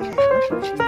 没什么不